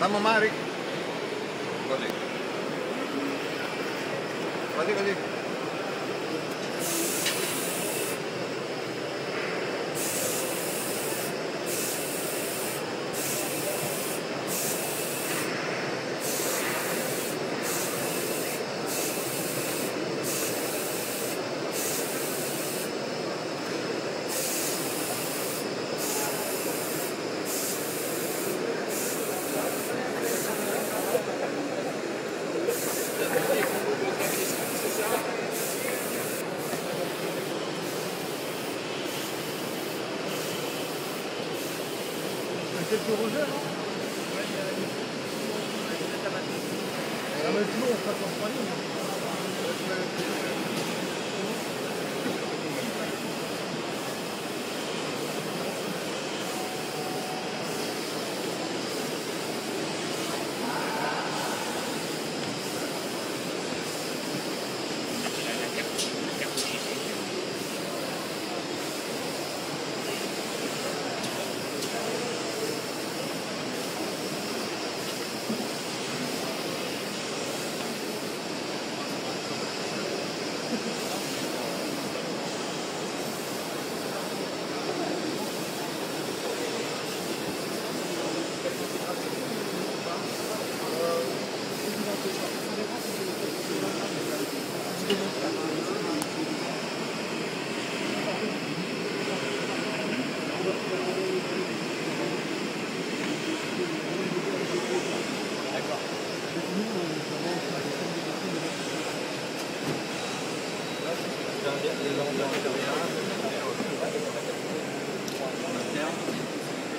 Facciamo Mari. Così. Così, così. tour au Ouais, il y on passe en 3 lignes.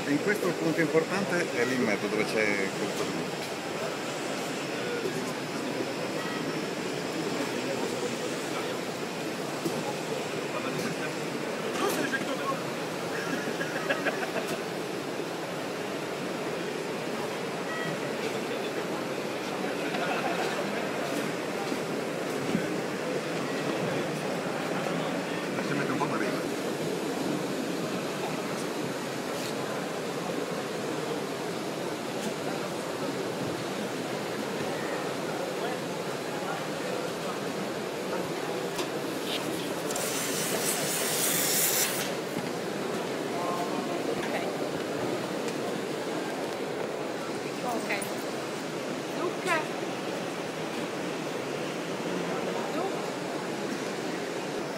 In questo il punto importante è lì in mezzo dove c'è quel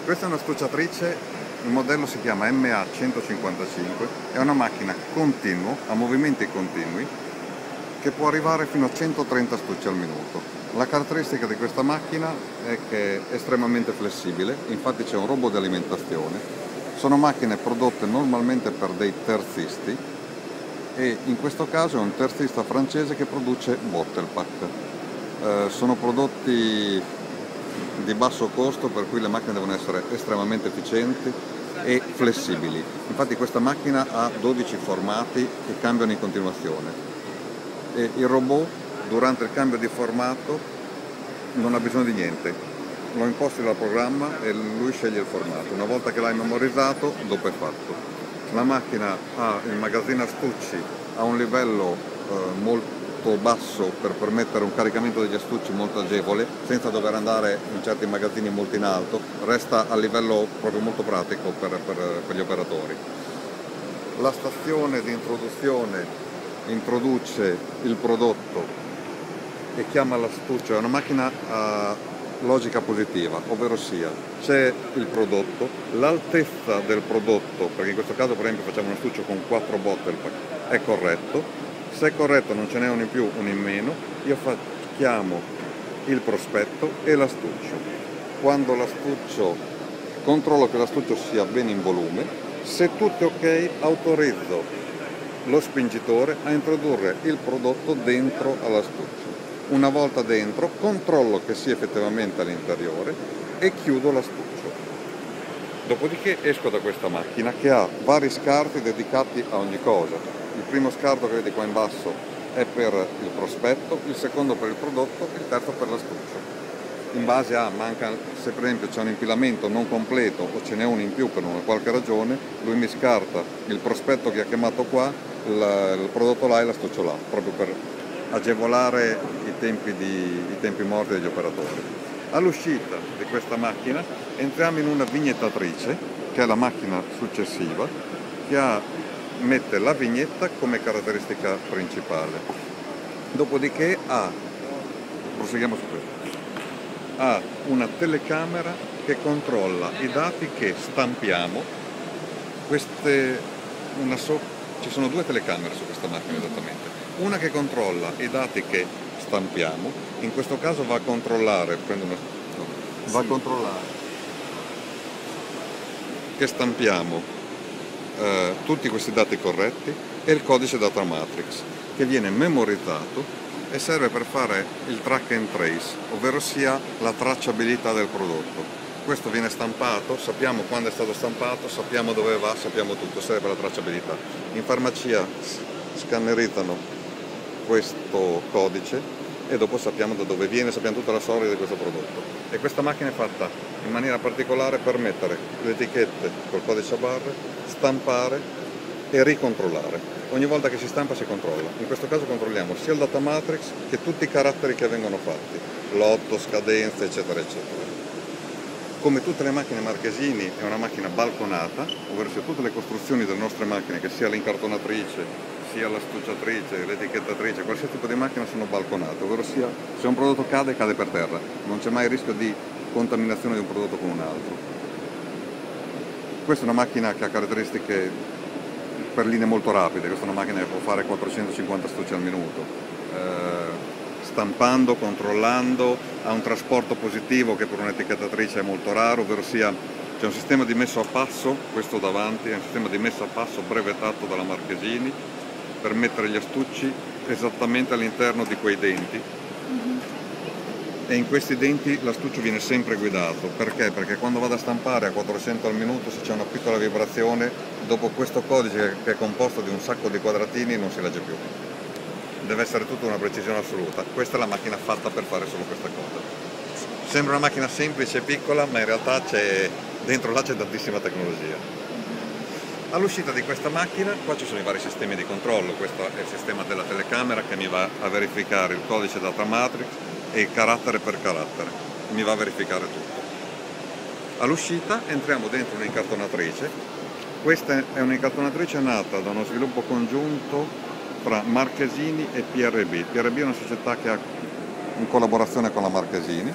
Questa è una stucciatrice, il modello si chiama MA155, è una macchina continuo, a movimenti continui, che può arrivare fino a 130 stucci al minuto. La caratteristica di questa macchina è che è estremamente flessibile, infatti c'è un robot di alimentazione. Sono macchine prodotte normalmente per dei terzisti e in questo caso è un terzista francese che produce Bottlepack. Eh, sono prodotti di basso costo per cui le macchine devono essere estremamente efficienti e flessibili. Infatti questa macchina ha 12 formati che cambiano in continuazione e il robot durante il cambio di formato non ha bisogno di niente. Lo imposti dal programma e lui sceglie il formato. Una volta che l'hai memorizzato, dopo è fatto. La macchina ha il magazzino astucci a un livello eh, molto basso per permettere un caricamento degli astucci molto agevole senza dover andare in certi magazzini molto in alto, resta a livello proprio molto pratico per, per, per gli operatori. La stazione di introduzione introduce il prodotto e chiama l'astuccio, è una macchina a logica positiva, ovvero sia c'è il prodotto, l'altezza del prodotto, perché in questo caso per esempio facciamo un astuccio con 4 bottle è corretto, se è corretto non ce n'è uno in più, uno in meno, io chiamo il prospetto e l'astuccio. Quando l'astuccio, controllo che l'astuccio sia bene in volume, se tutto è ok autorizzo lo spingitore a introdurre il prodotto dentro all'astuccio. Una volta dentro controllo che sia effettivamente all'interiore e chiudo l'astuccio. Dopodiché esco da questa macchina che ha vari scarti dedicati a ogni cosa. Il primo scarto che vedi qua in basso è per il prospetto, il secondo per il prodotto, il terzo per l'astuccio. In base a manca, se per esempio c'è un impilamento non completo o ce n'è uno in più per una qualche ragione, lui mi scarta il prospetto che ha chiamato qua, il, il prodotto là e l'astuccio là, proprio per agevolare i tempi, di, i tempi morti degli operatori. All'uscita di questa macchina entriamo in una vignettatrice, che è la macchina successiva, che ha, mette la vignetta come caratteristica principale. Dopodiché ha, proseguiamo su questo, ha una telecamera che controlla i dati che stampiamo. Queste, so, ci sono due telecamere su questa macchina esattamente. Una che controlla i dati che stampiamo, in questo caso va a controllare, prendo una, no, va a controllare che stampiamo eh, tutti questi dati corretti e il codice data matrix che viene memorizzato e serve per fare il track and trace, ovvero sia la tracciabilità del prodotto. Questo viene stampato, sappiamo quando è stato stampato, sappiamo dove va, sappiamo tutto, serve per la tracciabilità. In farmacia scannerizzano questo codice e dopo sappiamo da dove viene, sappiamo tutta la storia di questo prodotto. E questa macchina è fatta in maniera particolare per mettere le etichette col codice a barre, stampare e ricontrollare ogni volta che si stampa si controlla. In questo caso controlliamo sia il data matrix che tutti i caratteri che vengono fatti, lotto, scadenze, eccetera, eccetera. Come tutte le macchine Marchesini è una macchina balconata, ovvero tutte le costruzioni delle nostre macchine, che sia l'incartonatrice, sia la stucciatrice, l'etichettatrice, qualsiasi tipo di macchina sono balconate, ovvero sia se un prodotto cade cade per terra, non c'è mai il rischio di contaminazione di un prodotto con un altro. Questa è una macchina che ha caratteristiche per linee molto rapide, questa è una macchina che può fare 450 stucci al minuto, eh, stampando, controllando, ha un trasporto positivo che per un'etichettatrice è molto raro, ovvero sia c'è un sistema di messo a passo, questo davanti, è un sistema di messo a passo brevettato dalla Marchesini per mettere gli astucci esattamente all'interno di quei denti e in questi denti l'astuccio viene sempre guidato. Perché? Perché quando vado a stampare a 400 al minuto se c'è una piccola vibrazione, dopo questo codice che è composto di un sacco di quadratini non si legge più. Deve essere tutta una precisione assoluta. Questa è la macchina fatta per fare solo questa cosa. Sembra una macchina semplice e piccola, ma in realtà dentro là c'è tantissima tecnologia. All'uscita di questa macchina, qua ci sono i vari sistemi di controllo, questo è il sistema della telecamera che mi va a verificare il codice data matrix, e carattere per carattere, mi va a verificare tutto. All'uscita entriamo dentro un'incartonatrice, questa è un'incartonatrice nata da uno sviluppo congiunto tra Marchesini e PRB. PRB è una società che ha in collaborazione con la Marchesini.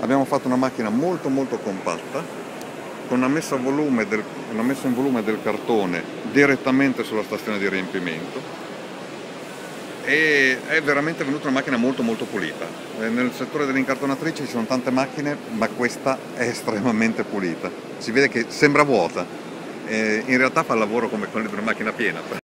Abbiamo fatto una macchina molto molto compatta con una messa, del, una messa in volume del cartone direttamente sulla stazione di riempimento e è veramente venuta una macchina molto molto pulita. Eh, nel settore delle incartonatrici ci sono tante macchine, ma questa è estremamente pulita. Si vede che sembra vuota, in realtà fa il lavoro come quello di una macchina piena.